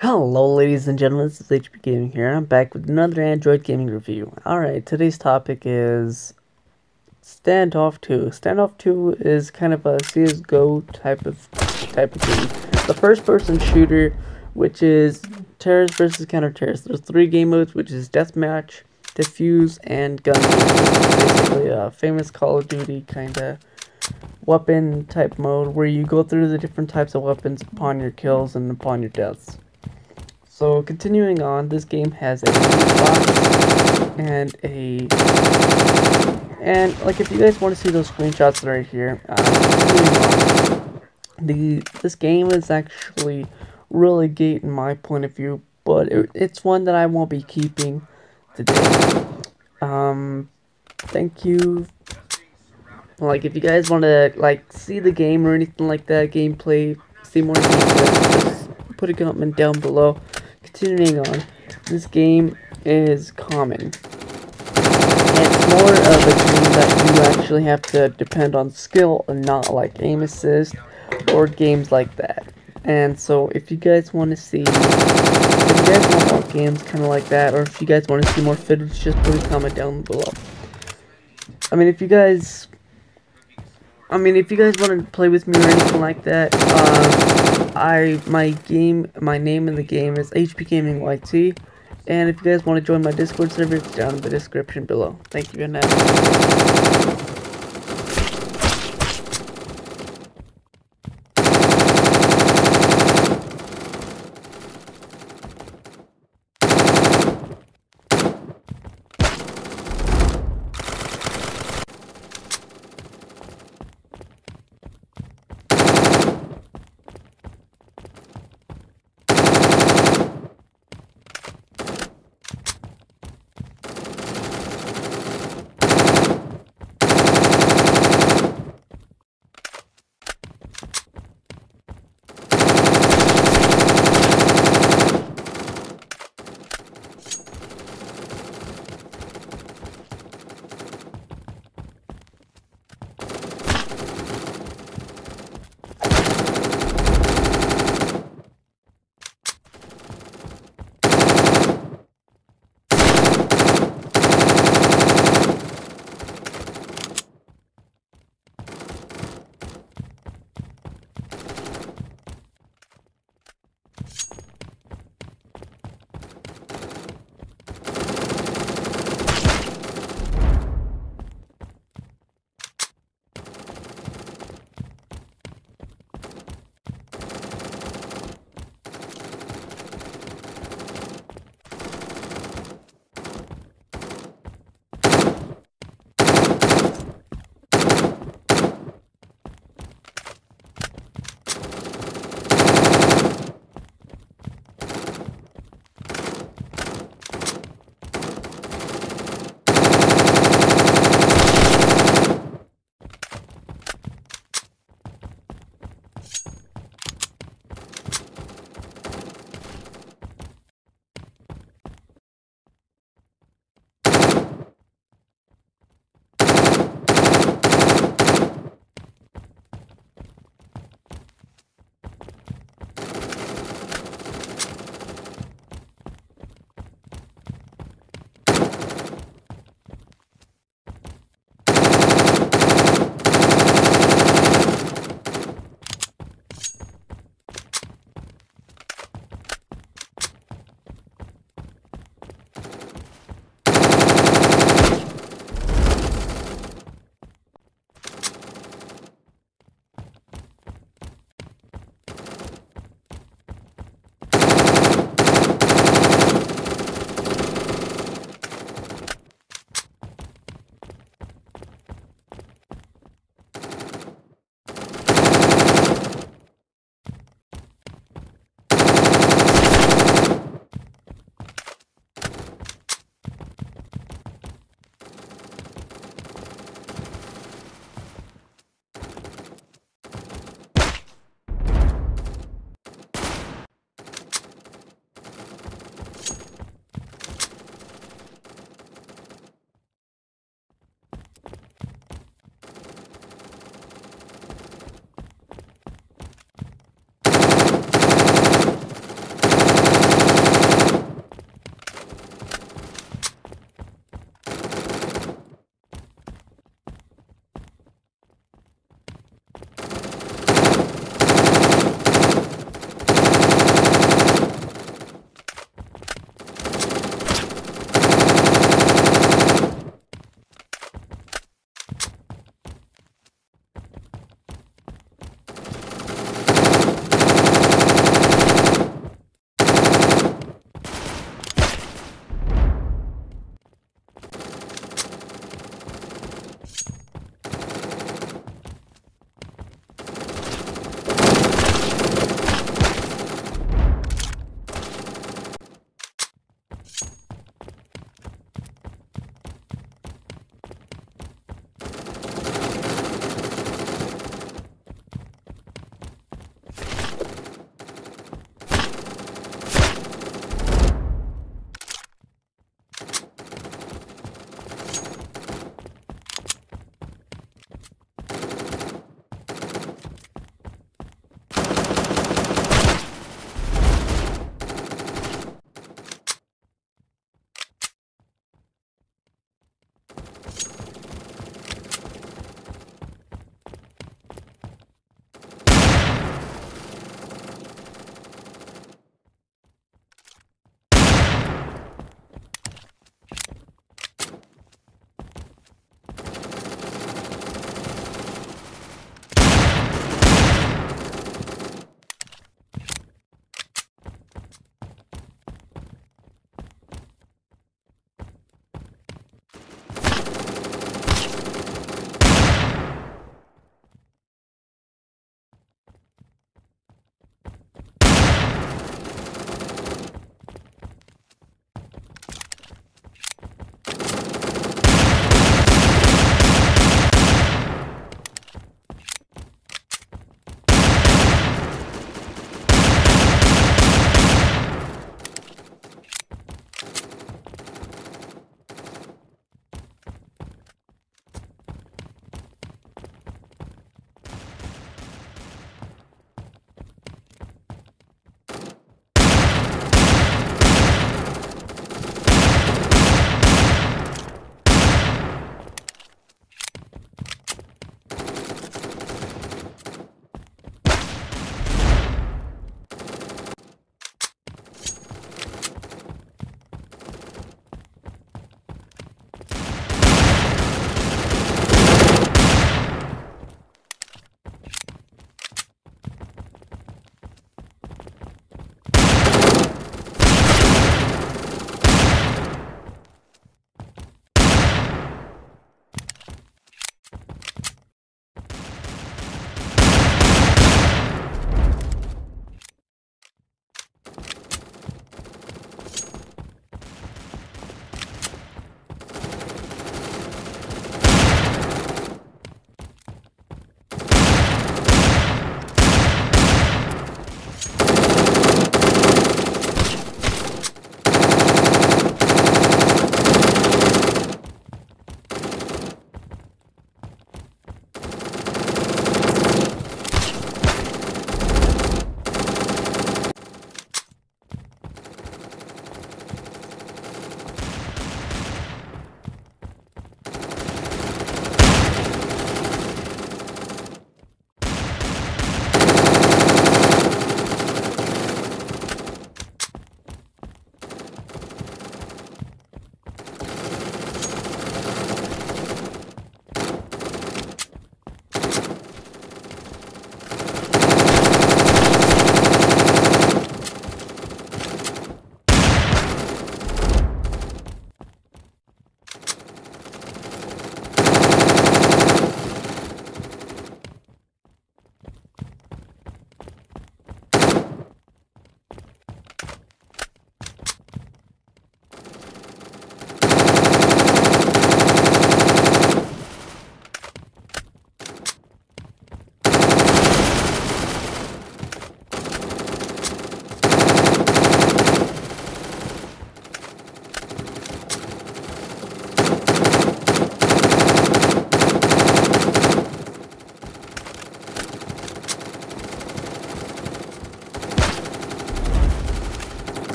Hello ladies and gentlemen, this is HP Gaming here. I'm back with another Android gaming review. Alright, today's topic is Standoff 2. Standoff 2 is kind of a CSGO type of type of game. The first person shooter, which is terrorist versus counter-terrorist. There's three game modes, which is deathmatch, defuse, and gun. Basically a famous Call of Duty kinda weapon type mode where you go through the different types of weapons upon your kills and upon your deaths. So continuing on, this game has a box and a and like if you guys want to see those screenshots right here, uh, the this game is actually really great in my point of view, but it, it's one that I won't be keeping today. Um, thank you. Like if you guys want to like see the game or anything like that, gameplay, see more gameplay, just put a comment down below. Continuing on, this game is common. It's more of a game that you actually have to depend on skill and not like aim assist or games like that. And so if you guys want to see, if you guys want more games kind of like that, or if you guys want to see more footage, just put a comment down below. I mean, if you guys, I mean, if you guys want to play with me or anything like that, um, I my game my name in the game is HP Gaming YT, and if you guys want to join my Discord server, it's down in the description below. Thank you, and